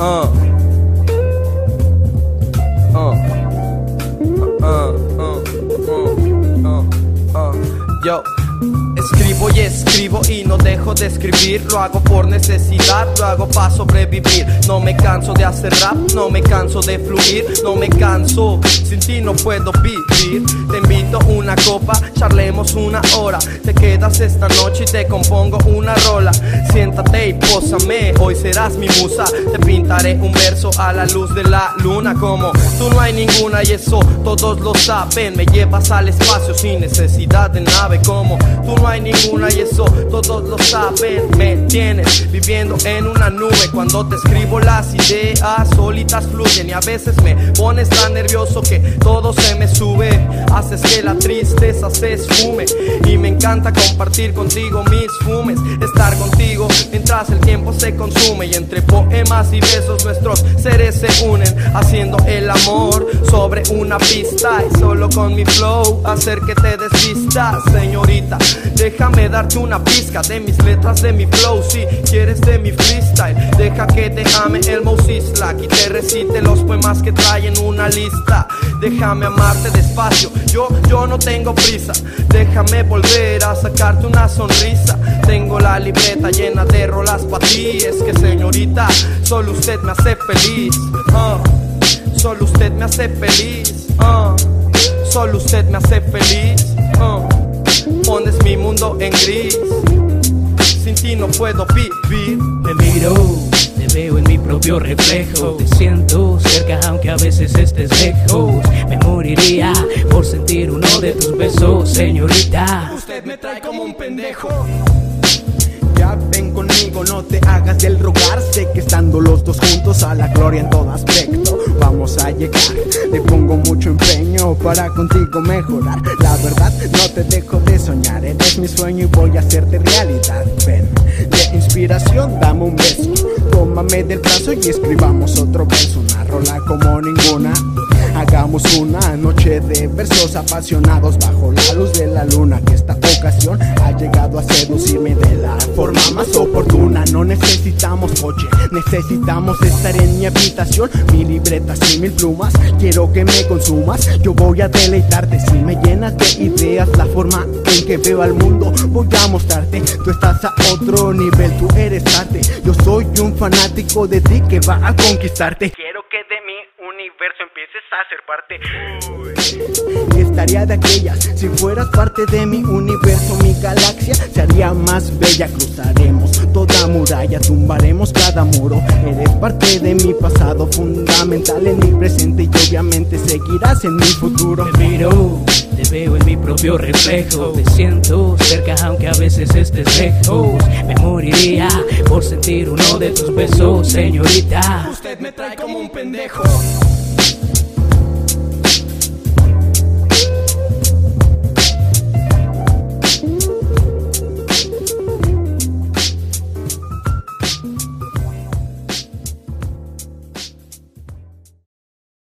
Uh. Yo. Escribo y escribo y no dejo de escribir. Lo hago por necesidad, lo hago para sobrevivir. No me canso de hacer rap, no me canso de fluir, no me canso. Sin ti no puedo vivir. Te invito una copa, charlemos una hora. Te quedas esta noche y te compongo una rola. Siéntate y pósame, hoy serás mi musa. Te pintaré un verso a la luz de la luna. Como tú no hay ninguna y eso todos lo saben. Me llevas al espacio sin necesidad de nave. Como tú no hay ninguna y eso todos lo saben. Me tienes viviendo en una nube cuando te escribo las ideas solitas fluyen y a veces me pones tan nervioso que todo se me sube. Haces que la tristeza se esfume y me encanta compartir contigo mis fumes, estar contigo mientras el tiempo se consume y entre poemas y besos nuestros seres se unen haciendo el amor sobre una pista y solo con mi flow hacer que te desvistas, señorita. Déjame darte una pizca de mis letras, de mi flow. Si quieres de mi freestyle, deja que te ame el Moses Slack y te recite los poemas que traen una lista. Déjame amarte despacio, yo, yo no tengo prisa. Déjame volver a sacarte una sonrisa. Tengo la libreta llena de rolas para ti. Es que señorita, solo usted me hace feliz. ah. Solo usted me hace feliz. ah. Solo usted me hace feliz. ah. Pones mi mundo en gris. Sin ti no puedo vivir. Me miro, te veo en mi propio reflejo. Te siento cerca, aunque a veces estés lejos. Me moriría de tus besos, señorita. Usted me trae como un pendejo. Ya ven conmigo, no te hagas del rogar. Sé que estando los dos juntos a la gloria en todo aspecto, vamos a llegar. Le pongo mucho empeño para contigo mejorar. La verdad, no te dejo de soñar. Eres mi sueño y voy a hacerte realidad. Ven, de inspiración, dame un beso. Tómame del brazo y escribamos otro verso. Una rola como ninguna. Hagamos una noche de versos apasionados bajo la luz de la luna que esta ocasión ha llegado a seducirme de la forma más oportuna. No necesitamos coche, necesitamos estar en mi habitación. Mi libreta y mil plumas, quiero que me consumas. Yo voy a deleitarte si me llenas de ideas. La forma en que veo al mundo voy a mostrarte. Tú estás a otro nivel, tú eres arte. Yo soy un fanático de ti que va a conquistarte. Quiero que de mi a ser parte. Estaría de aquellas si fueras parte de mi universo, mi galaxia se haría más bella. Cruzaremos toda muralla, tumbaremos cada muro. Eres parte de mi pasado, fundamental en mi presente y obviamente seguirás en mi futuro. Me miro, te veo en mi propio reflejo. Te siento cerca, aunque a veces estés lejos. Me moriría por sentir uno de tus besos, señorita. Usted me trae como un pendejo.